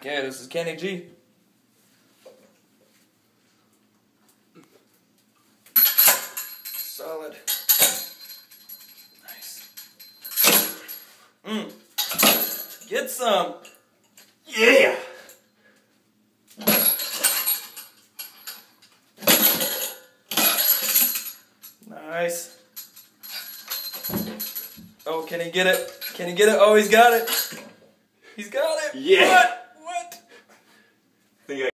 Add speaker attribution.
Speaker 1: Okay, this is Kenny G. Solid. Nice. Mm. Get some.
Speaker 2: Yeah.
Speaker 1: Nice. Oh, can he get it? Can he get it? Oh, he's got it. He's got it.
Speaker 2: Yeah.
Speaker 1: What? think I